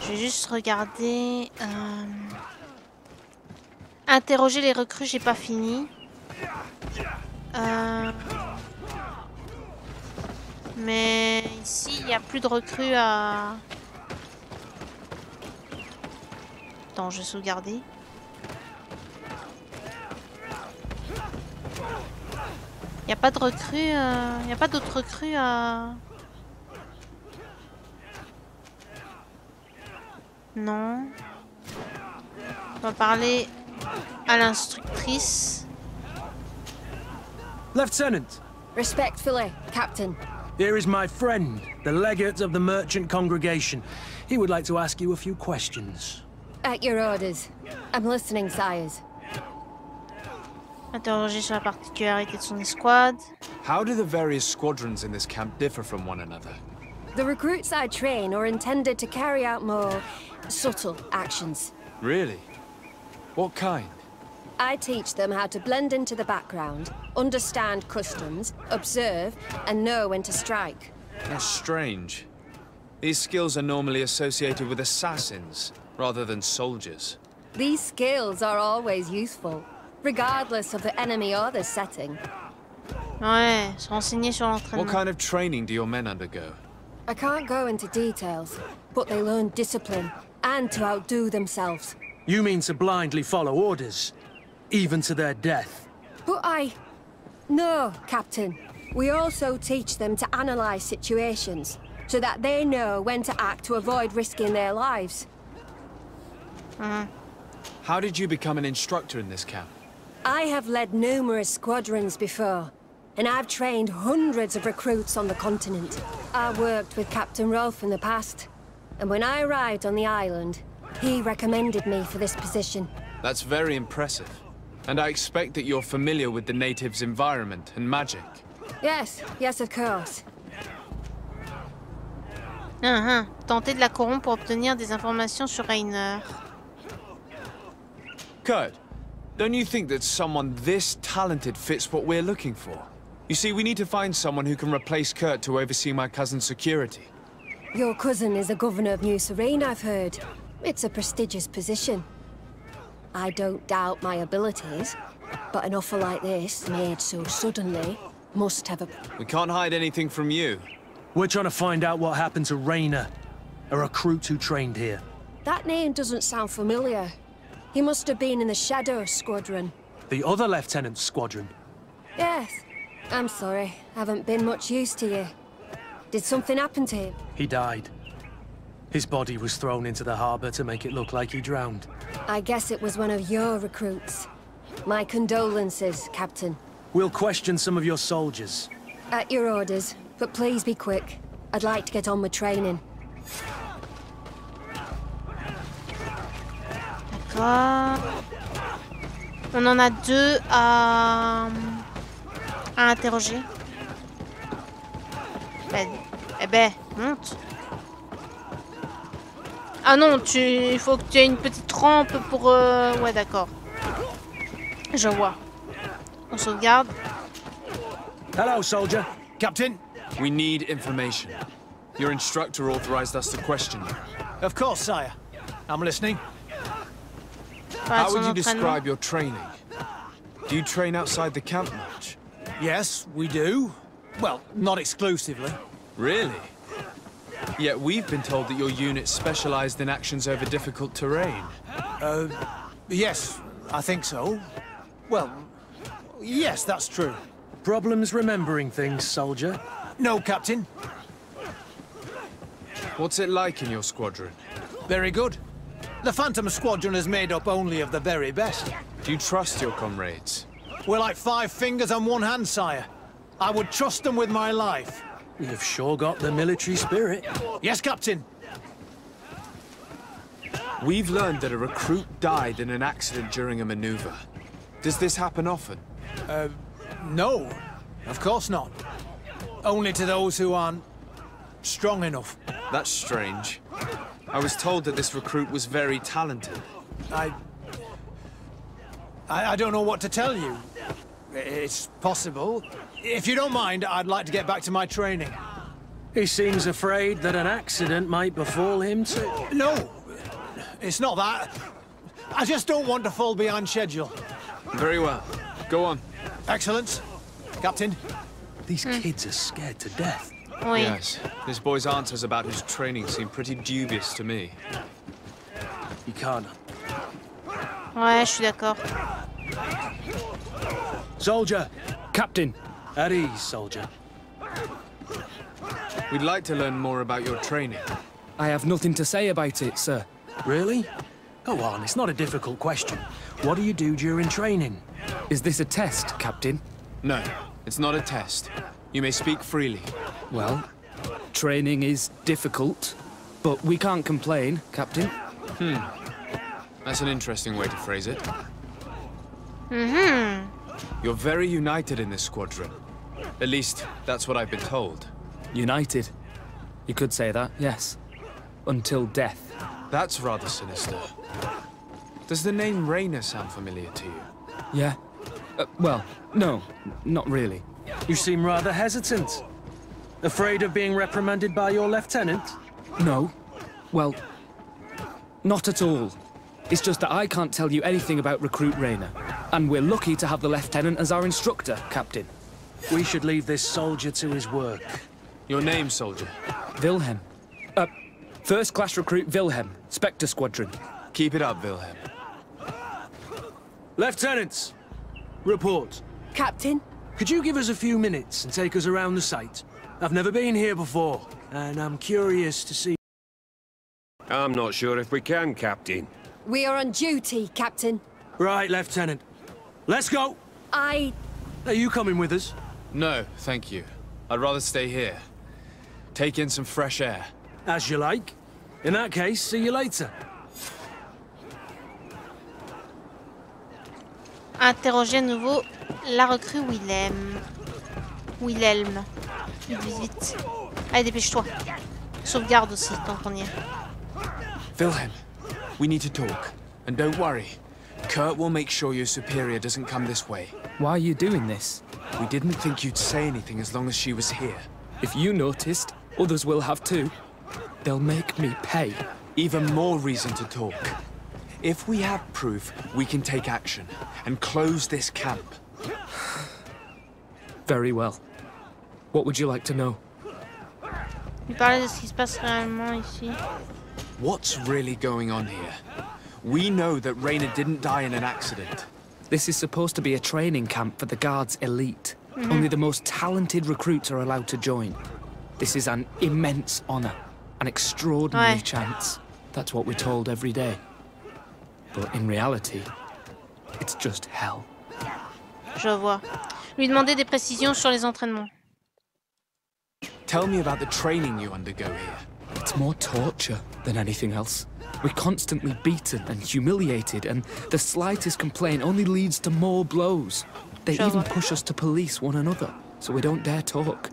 Je vais juste regarder. euh, Interroger les recrues, j'ai pas fini. Euh, Mais ici, il n'y a plus de recrues à... Attends, je vais sauvegarder. Il n'y a pas de recrues... Il n'y a pas d'autres recrues à... Non. On va parler à l'instructrice. Lieutenant, Respectfully, Captain. here is my friend, the legate of the merchant congregation. He would like to ask you a few questions. At your orders. I'm listening, sires. Interroger sur la particularité de son escouade. How do the various squadrons in this camp differ from one another? The recruits I train are intended to carry out more subtle actions. Really? What kind? I teach them how to blend into the background, understand customs, observe, and know when to strike. That's strange. These skills are normally associated with assassins, rather than soldiers. These skills are always useful, regardless of the enemy or the setting. Ouais, se renseigner sur l'entraînement. What kind of training do your men undergo? I can't go into details, but they learn discipline and to outdo themselves. You mean to blindly follow orders, even to their death? But I... No, Captain. We also teach them to analyze situations, so that they know when to act to avoid risking their lives. Mm. How did you become an instructor in this camp? I have led numerous squadrons before, and I've trained hundreds of recruits on the continent. I worked with Captain Rolf in the past, and when I arrived on the island, he recommended me for this position. That's very impressive. And I expect that you're familiar with the natives' environment and magic. Yes, yes, of course. Hein, hein. Tenter de la corrompre pour obtenir des informations sur Rainer. Kurt, don't you think that someone this talented fits what we're looking for? You see, we need to find someone who can replace Kurt to oversee my cousin's security. Your cousin is a governor of New Serene, I've heard. It's a prestigious position. I don't doubt my abilities, but an offer like this, made so suddenly, must have a... We can't hide anything from you. We're trying to find out what happened to Rayner, a recruit who trained here. That name doesn't sound familiar. He must have been in the Shadow Squadron. The other lieutenant's squadron. Yes. I'm sorry. Haven't been much use to you. Did something happen to him? He died. His body was thrown into the harbor to make it look like he drowned. I guess it was one of your recruits. My condolences, Captain. We'll question some of your soldiers. At your orders, but please be quick. I'd like to get on with training. On en a deux à, à interroger. Ben, eh ben, monte. Ah non, tu, il faut que tu aies une petite rampe pour... euh, Ouais, d'accord. Je vois. On sauvegarde. Hello, soldier. Captain? We need information. Your instructor authorized us to question you. Of course, sire. I'm listening. Voilà How would you describe your training? Do you train outside the camp much? Yes, we do. Well, not exclusively. Really? Yet we've been told that your unit specialized in actions over difficult terrain. Uh, yes, I think so. Well, yes, that's true. Problems remembering things, soldier? No, Captain. What's it like in your squadron? Very good. The Phantom Squadron is made up only of the very best. Do you trust your comrades? We're like five fingers on one hand, sire. I would trust them with my life. You've sure got the military spirit. Yes, Captain. We've learned that a recruit died in an accident during a maneuver. Does this happen often? Uh, no, of course not. Only to those who aren't strong enough. That's strange. I was told that this recruit was very talented. I... I, I don't know what to tell you. It's possible. If you don't mind, I'd like to get back to my training. He seems afraid that an accident might befall him too. No, it's not that. I just don't want to fall behind schedule. Very well. Go on. Excellent. Captain, These kids are scared to death. Oui. Yes. This boy's answers about his training seem pretty dubious to me. You can't. Ouais, je suis d'accord. Soldier! Captain, At ease, soldier. We'd like to learn more about your training. I have nothing to say about it, sir. Really? Go on, it's not a difficult question. What do you do during training? Is this a test, Captain? No, it's not a test. You may speak freely. Well, training is difficult, but we can't complain, Captain. Hmm. That's an interesting way to phrase it. Mm-hmm. You're very united in this squadron. At least, that's what I've been told. United. You could say that, yes. Until death. That's rather sinister. Does the name Rayner sound familiar to you? Yeah? Uh, well, no, not really. You seem rather hesitant. Afraid of being reprimanded by your lieutenant? No. Well, not at all. It's just that I can't tell you anything about Recruit Rayner. And we're lucky to have the Lieutenant as our instructor, Captain. We should leave this soldier to his work. Your name, soldier. Wilhelm. Uh, First Class Recruit Wilhelm, Spectre Squadron. Keep it up, Wilhelm. Lieutenants! Report. Captain? Could you give us a few minutes and take us around the site? I've never been here before, and I'm curious to see... I'm not sure if we can, Captain. We are on duty, Captain. Right, Lieutenant. Let's go! I... Are you coming with us? No, thank you. I'd rather stay here. Take in some fresh air. As you like. In that case, see you later. Interroger à nouveau la recrue Willem. Wilhelm. Vite, vite, vite. Allez, dépêche-toi. Sauvegarde aussi, tant qu'on y est. Wilhelm, we need to talk. And don't worry. Kurt will make sure your superior doesn't come this way. Why are you doing this? We didn't think you'd say anything as long as she was here. If you noticed, others will have too. They'll make me pay. Even more reason to talk. If we have proof, we can take action and close this camp. Very well. What would you like to know? Lui parler de ce qui se passe réellement ici. What's really going on here? We know that Rayner didn't die in an accident. This is supposed to be a training camp for the Guards elite. Only the most talented recruits are allowed to join. This is an immense honor, an extraordinary chance. That's what we're told every day. But in reality, it's just hell. Je vois. Lui demander des précisions sur les entraînements. Tell me about the training you undergo here. It's more torture than anything else. We're constantly beaten and humiliated, and the slightest complaint only leads to more blows. They Sure. even push us to police one another, so we don't dare talk.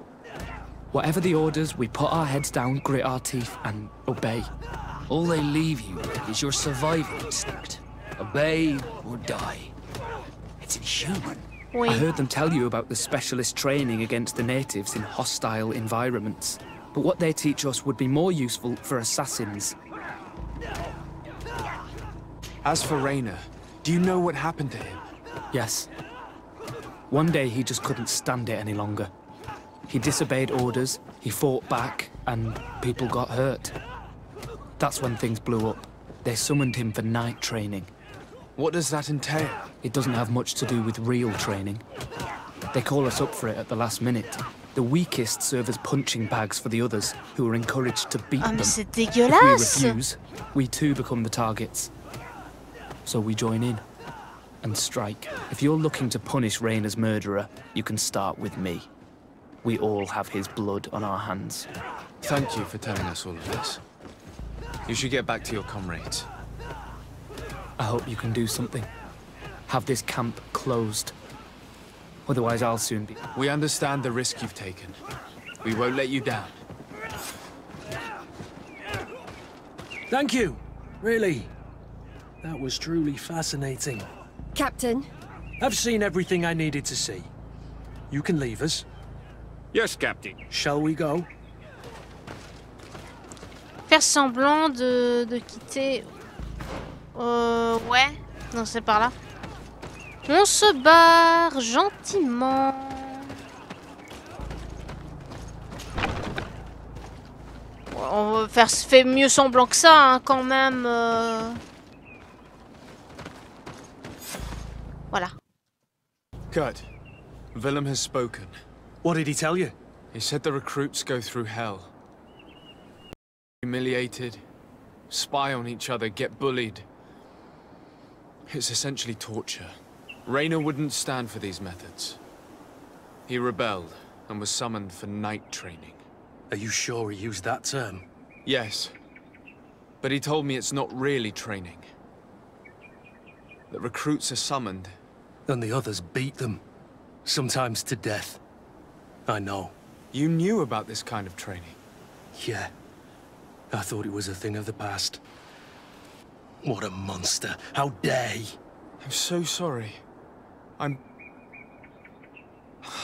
Whatever the orders, we put our heads down, grit our teeth, and obey. All they leave you with is your survival instinct. Obey or die. It's inhuman. Oui. I heard them tell you about the specialist training against the natives in hostile environments. But what they teach us would be more useful for assassins. As for Rayner, do you know what happened to him? Yes. One day he just couldn't stand it any longer. He disobeyed orders, he fought back, and people got hurt. That's when things blew up. They summoned him for night training. What does that entail? It doesn't have much to do with real training. They call us up for it at the last minute. The weakest serve as punching bags for the others, who are encouraged to beat Ah, them. mais c'est If we refuse, we too become the targets. So we join in and strike. If you're looking to punish Rayner's murderer, you can start with me. We all have his blood on our hands. Thank you for telling us all of this. You should get back to your comrades. I hope you can do something. Have this camp closed. Otherwise, I'll soon be. We understand the risk you've taken. We won't let you down. Thank you. Really. That was truly fascinating. Captain, I've seen everything I needed to see. You can leave us. Yes, Captain. Shall we go? Faire semblant de, de quitter... Euh, ouais. Non, c'est par là. On se barre gentiment. On va faire fait mieux semblant que ça, hein, quand même. euh. Voilà. Kurt, Willem has spoken. What did he tell you? He said the recruits go through hell. Humiliated, spy on each other, get bullied. It's essentially torture. Rayner wouldn't stand for these methods. He rebelled and was summoned for night training. Are you sure he used that term? Yes, but he told me it's not really training. That recruits are summoned. And the others beat them. Sometimes to death. I know. You knew about this kind of training. Yeah. I thought it was a thing of the past. What a monster. How dare he? I'm so sorry. I'm...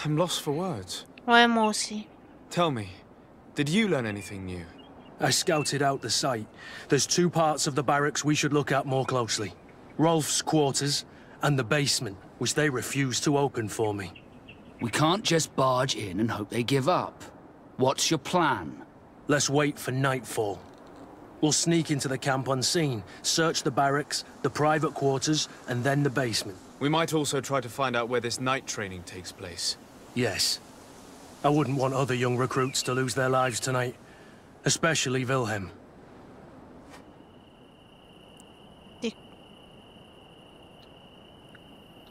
I'm lost for words. Ouais, moi aussi. Tell me, did you learn anything new? I scouted out the site. There's two parts of the barracks we should look at more closely. Rolf's quarters and the basement, which they refused to open for me. We can't just barge in and hope they give up. What's your plan? Let's wait for nightfall. We'll sneak into the camp unseen, search the barracks, the private quarters, and then the basement. We might also try to find out where this night training takes place. Yes. I wouldn't want other young recruits to lose their lives tonight. Especially Wilhelm.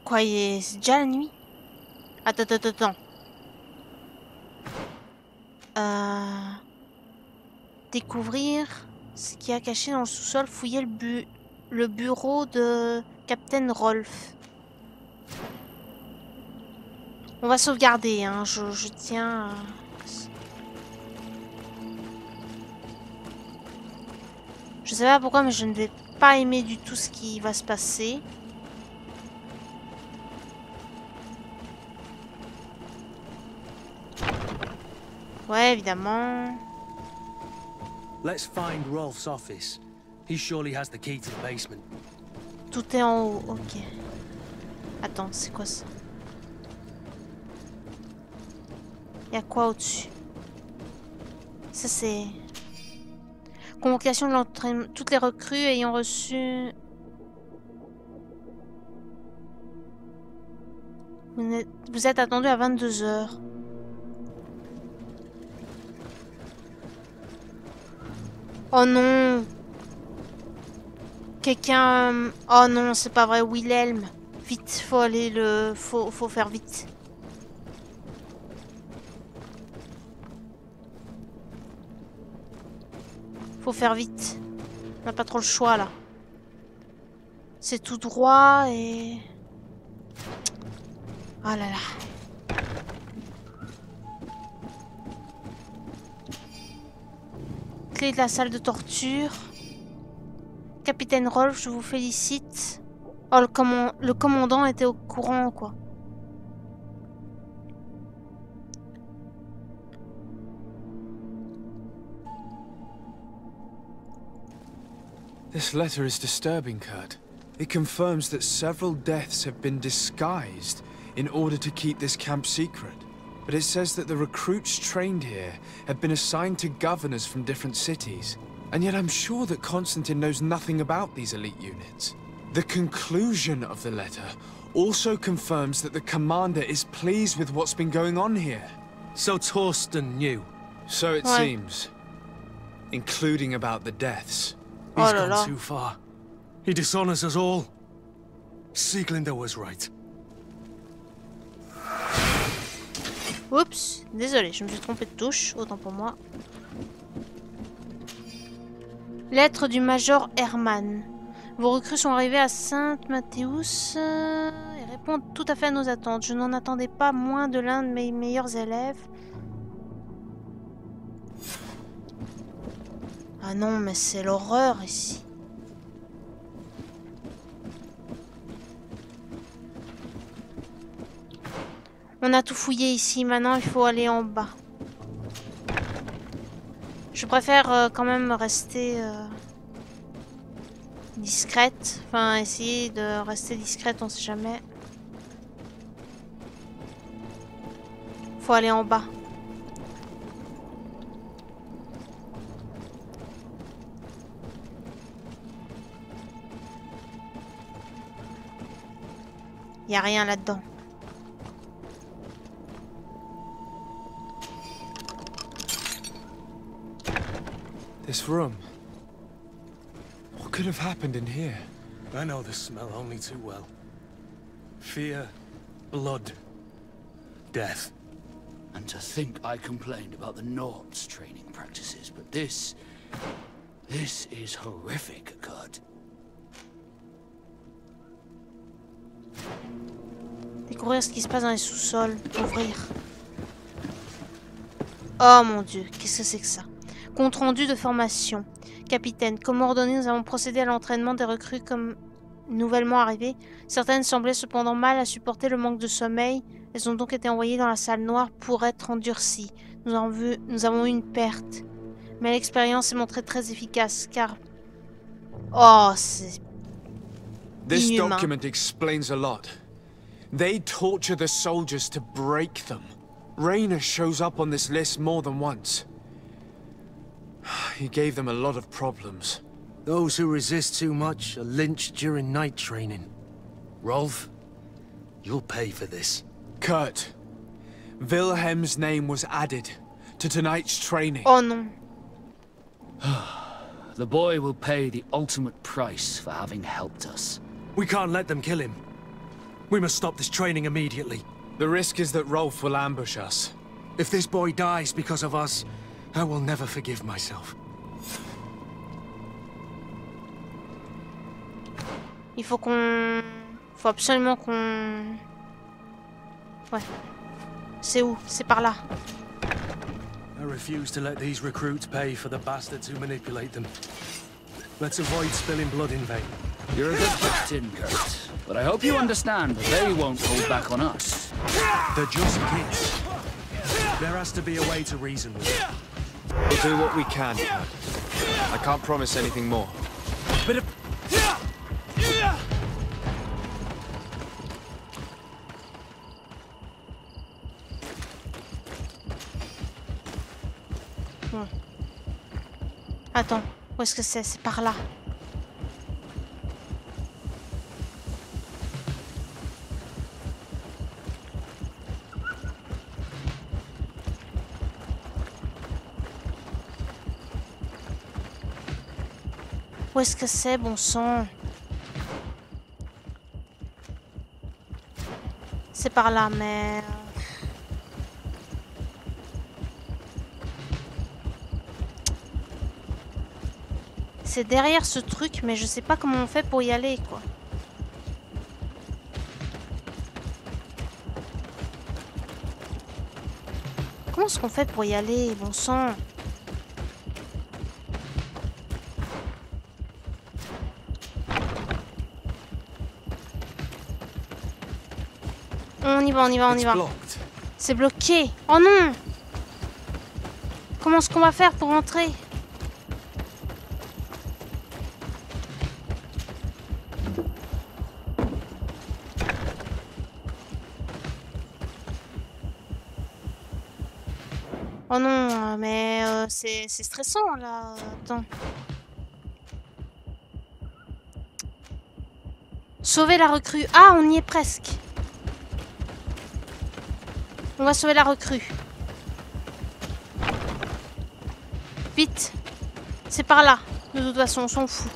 Quoi, il est- c'est déjà la nuit Attends, attends, attends. Euh... Découvrir ce qu'il y a caché dans le sous-sol, fouiller le, bu... le bureau de Captain Rolf. On va sauvegarder, hein. je, je tiens... à- Je sais pas pourquoi, mais je ne vais pas aimer du tout ce qui va se passer. Ouais, évidemment. Let's find Rolf's office. He surely has the key to the basement. Tout est en haut, ok. Attends, c'est quoi ça? Y'a quoi au-dessus? Ça c'est... Convocation de l'entraînement... Toutes les recrues ayant reçu... Vous, êtes attendu à 22h. Oh non Quelqu'un... Oh non, c'est pas vrai, Wilhelm. Vite, faut aller le... Faut, faut faire vite. Faut faire vite. On n'a pas trop le choix, là. C'est tout droit et... Oh là là. Clé de la salle de torture. Capitaine Rolf, je vous félicite. Oh, le, comman- le commandant était au courant, quoi. This letter is disturbing, Kurt. It confirms that several deaths have been disguised in order to keep this camp secret. But it says that the recruits trained here have been assigned to governors from different cities. And yet I'm sure that Constantine knows nothing about these elite units. The conclusion of the letter also confirms that the commander is pleased with what's been going on here. So Torsten knew. So it Ouais. seems. Including about the deaths. He's Oh là gone là. too far. He dishonors us all. Sieglinde was right. Oups, désolé, je me suis trompé de touche, autant pour moi. Lettre du Major Hermann. Vos recrues sont arrivées à Sainte-Mathéus euh, et répondent tout à fait à nos attentes. Je n'en attendais pas moins de l'un de mes meilleurs élèves. Ah non, mais c'est l'horreur ici. On a tout fouillé ici, maintenant il faut aller en bas. Je préfère euh, quand même rester euh, discrète. Enfin, essayer de rester discrète, on sait jamais. Faut aller en bas. Y a rien là-dedans. This room. What could have happened in here? I know the smell only too well. Fear, blood, death. And to think I complained about the Nords' training practices, but this... This is horrific, Kurt. Découvrir ce qui se passe dans les sous-sols. Ouvrir. Oh mon dieu, qu'est-ce que c'est que ça Compte rendu de formation. Capitaine, comme ordonné, nous avons procédé à l'entraînement des recrues comme nouvellement arrivées. Certaines semblaient cependant mal à supporter le manque de sommeil. Elles ont donc été envoyées dans la salle noire pour être endurcies. Nous avons, vu, nous avons eu une perte. Mais l'expérience s'est montrée très efficace, car... Oh, c'est... This Inhumain. document explains a lot. They torture the soldiers to break them. Rayner shows up on this list more than once. He gave them a lot of problems. Those who resist too much are lynched during night training. Rolf, you'll pay for this. Kurt, Wilhelm's name was added to tonight's training. Oh non. The boy will pay the ultimate price for having helped us. We can't let them kill him. We must stop this training immediately. The risk is that Rolf will ambush us. If this boy dies because of us, I will never forgive myself. Il faut qu'on... faut absolument qu'on... Ouais. C'est où C'est par là. I refuse to let these recruits pay for the bastards who manipulate them. Let's avoid spilling blood in vain. You're a good captain, Kurt. But I hope you understand that they won't hold back on us. They're just kids. There has to be a way to reason with them. We'll do what we can, Kurt. I can't promise anything more. But if... Hmm. Attends, où est-ce que c'est C'est par là. Où est-ce que c'est, bon sang C'est par là, mais... C'est derrière ce truc, mais je sais pas comment on fait pour y aller, quoi. Comment est-ce qu'on fait pour y aller, bon sang On y va, on y va, on y va. C'est bloqué. Oh non Comment est-ce qu'on va faire pour entrer Oh non, mais euh, c'est c'est stressant là. Attends. Sauver la recrue. Ah, on y est presque. On va sauver la recrue. Vite. C'est par là. De toute façon, on s'en fout.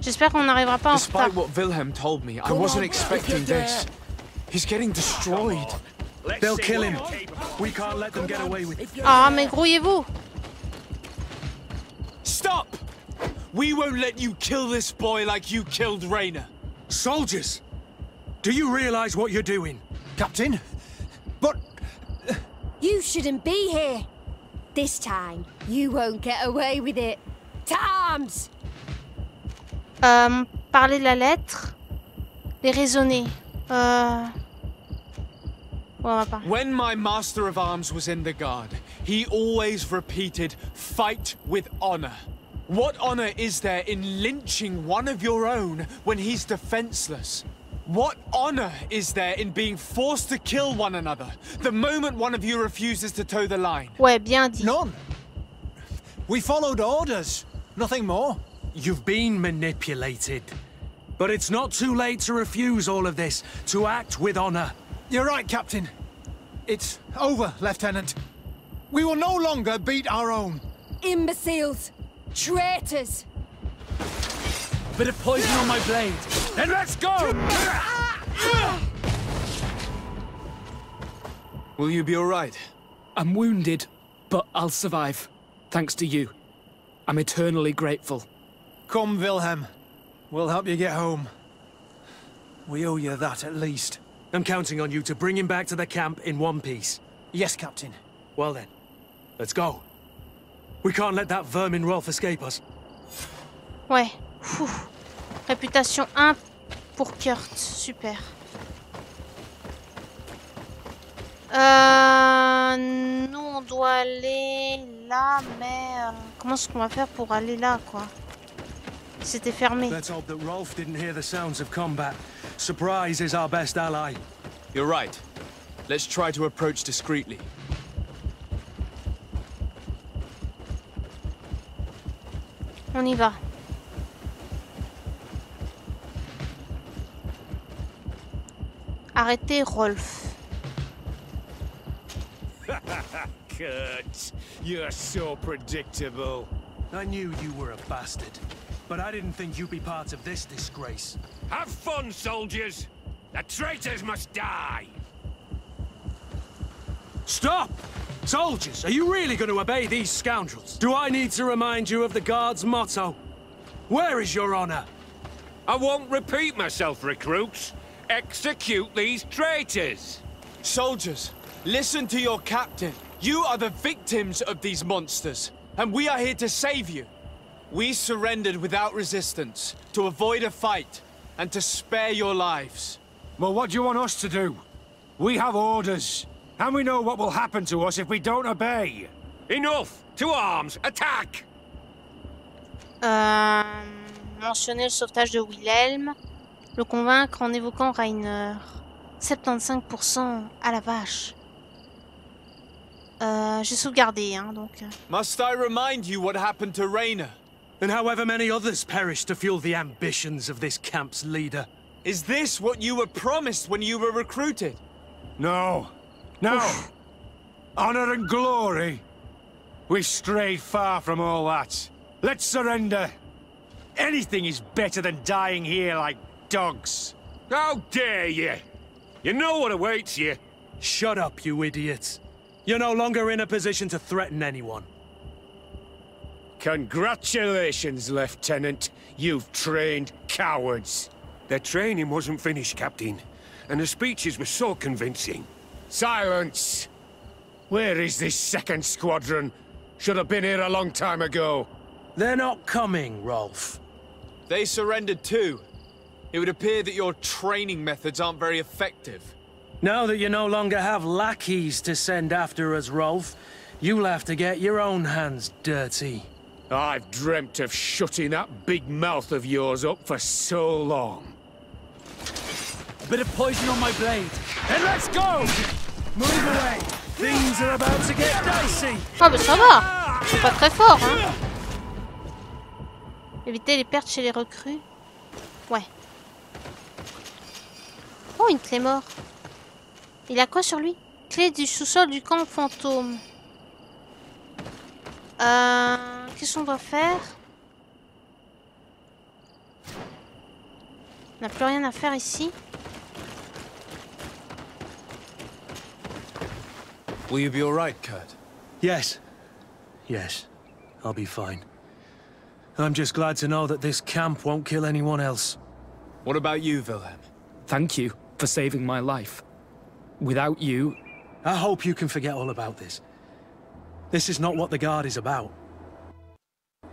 J'espère qu'on n'arrivera pas en retard. Despite what Wilhelm told me, I wasn't expecting this. He's getting destroyed. They'll kill him. We can't let them get away with it. Ah, mais grouillez-vous. Stop! We won't let you kill this boy like you killed Rayner. Soldiers! Do you realize what you're doing? Captain? But uh, You shouldn't be here. This time, you won't get away with it. Times! Euh, parler la lettre. Les raisonner. Euh... Ouais, on va pas. When my master of arms was in the guard, he always repeated, fight with honor. What honor is there in lynching one of your own when he's defenseless? What honor is there in being forced to kill one another the moment one of you refuses to toe the line? Ouais, bien dit. None. We followed orders. Nothing more. You've been manipulated. But it's not too late to refuse all of this, to act with honor. You're right, Captain. It's over, Lieutenant. We will no longer beat our own. Imbeciles! Traitors! Bit of poison on my blade. Then let's go! Will you be alright? I'm wounded, but I'll survive. Thanks to you. I'm eternally grateful. Come, Wilhelm. We'll help you get home. We owe you that at least. I'm counting on you to bring him back to the camp in one piece. Yes, Captain. Well then, let's go. We can't let that vermin Rolf escape us. Ouais. Fou. Réputation 1 pour Kurt. Super. Euh, nous, on doit aller là, mais... euh, comment est-ce qu'on va faire pour aller là, quoi? C'était fermé. Let's hope that Rolf didn't hear the sounds of combat. Surprise is our best ally. You're right. Let's try to approach discreetly. On y va. Arrêtez Rolf. Kurt, you're so predictable. I knew you were a bastard, but I didn't think you'd be part of this disgrace. Have fun, soldiers! The traitors must die! Stop! Soldiers, are you really going to obey these scoundrels? Do I need to remind you of the Guard's motto? Where is your honor? I won't repeat myself, recruits. Execute these traitors! Soldiers, listen to your captain. You are the victims of these monsters, and we are here to save you. We surrendered without resistance, to avoid a fight, and to spare your lives. Well, what do you want us to do? We have orders, and we know what will happen to us if we don't obey. Enough! To arms! Attack! Euh, mentionner le sauvetage de Wilhelm. Le convaincre en évoquant Rainer. 75% à la vache. Euh, J'ai sauvegardé, hein, donc... euh. Must I remind you what happened to Rainer? And however many others perished to fuel the ambitions of this camp's leader. Is this what you were promised when you were recruited? No. No. Honor and glory. We've strayed far from all that. Let's surrender. Anything is better than dying here like dogs. How dare you! You know what awaits you. Shut up, you idiots. You're no longer in a position to threaten anyone. Congratulations, Lieutenant. You've trained cowards. Their training wasn't finished, Captain. And the speeches were so convincing. Silence! Where is this second squadron? Should have been here a long time ago. They're not coming, Rolf. They surrendered too. It would appear that your training methods aren't very effective. Now that you no longer have lackeys to send after us, Rolf, you'll have to get your own hands dirty. I've dreamt of shutting that big mouth of yours up for so long. A bit of poison on my blade. Then let's go! Move away! Things are about to get dicey! Ah bah ça va C'est pas très fort, hein Éviter les pertes chez les recrues. Ouais. Oh, une clé mort. Il a quoi sur lui? Clé du sous-sol du camp fantôme. Euh... Qu'est-ce qu'on doit faire? On n'a plus rien à faire ici. Will you be alright, Kurt? Yes. Yes. I'll be fine. I'm just glad to know that this camp won't kill anyone else. What about you, Wilhelm? Thank you for saving my life. Without you, I hope you can forget all about this. This is not what the Guard is about.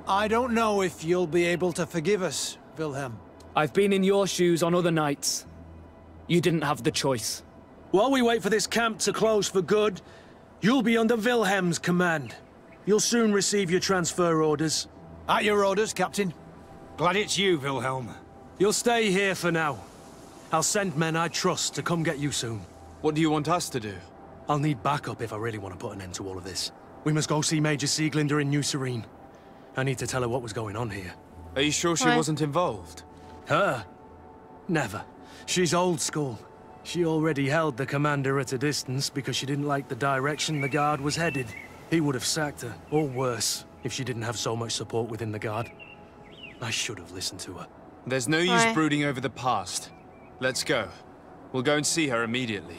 I don't know if you'll be able to forgive us, Wilhelm. I've been in your shoes on other nights. You didn't have the choice. While we wait for this camp to close for good, you'll be under Wilhelm's command. You'll soon receive your transfer orders. At your orders, Captain. Glad it's you, Wilhelm. You'll stay here for now. I'll send men I trust to come get you soon. What do you want us to do? I'll need backup if I really want to put an end to all of this. We must go see Major Sieglinde in New Serene. I need to tell her what was going on here. Are you sure she Why? wasn't involved? Her? Never. She's old school. She already held the commander at a distance because she didn't like the direction the Guard was headed. He would have sacked her, or worse, if she didn't have so much support within the Guard. I should have listened to her. There's no use brooding over the past. Let's go. We'll go and see her immediately.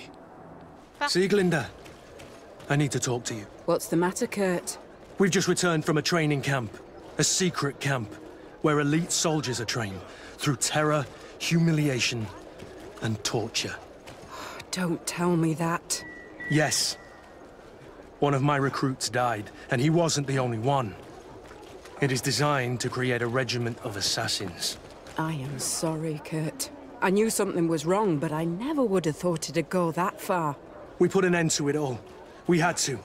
Sieglinde, I need to talk to you. What's the matter, Kurt? We've just returned from a training camp. A secret camp. Where elite soldiers are trained. Through terror, humiliation, and torture. Don't tell me that. Yes. One of my recruits died, and he wasn't the only one. It is designed to create a regiment of assassins. I am sorry, Kurt. I knew something was wrong, but I never would have thought it'd go that far. We put an end to it all. We had to.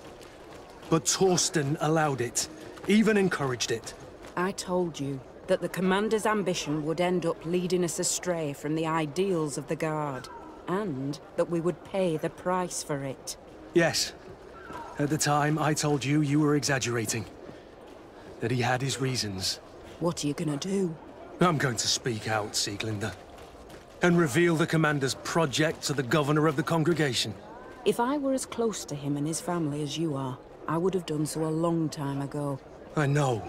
But Torsten allowed it, even encouraged it. I told you that the Commander's ambition would end up leading us astray from the ideals of the Guard, and that we would pay the price for it. Yes. At the time, I told you you were exaggerating. That he had his reasons. What are you gonna do? I'm going to speak out, Sieglinde. And reveal the Commander's project to the Governor of the congregation. If I were as close to him and his family as you are, I would have done so a long time ago. I know.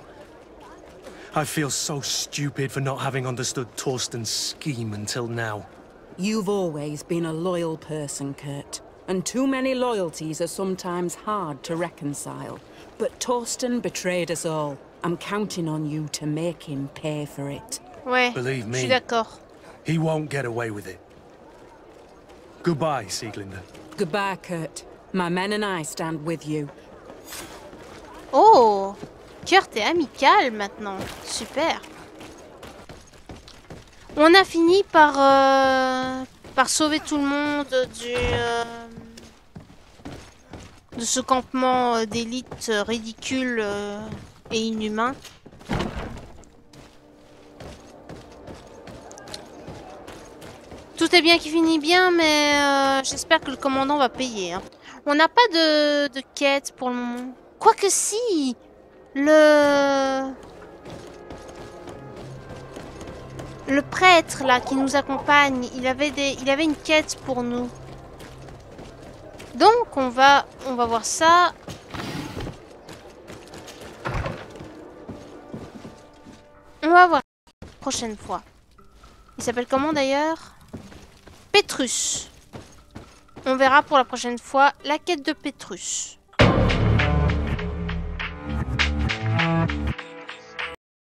I feel so stupid for not having understood Torsten's scheme until now. You've always been a loyal person, Kurt. And too many loyalties are sometimes hard to reconcile. But Torsten betrayed us all. I'm counting on you to make him pay for it. Ouais, Believe je suis me. d'accord. He won't get away with it. Goodbye, Sieglinder. Goodbye, Kurt. My men and I stand with you. Oh Kurt est amical maintenant. Super. On a fini par, euh, par sauver tout le monde du, euh, de ce campement euh, d'élite ridicule euh, et inhumain. Est bien qui finit bien, mais euh, j'espère que le commandant va payer. hein. On n'a pas de, de quête pour le moment. Quoique si Le... Le prêtre, là, qui nous accompagne, il avait, des, il avait une quête pour nous. Donc, on va, on va voir ça. On va voir prochaine fois. Il s'appelle comment d'ailleurs? Pétrus. On verra pour la prochaine fois la quête de Pétrus.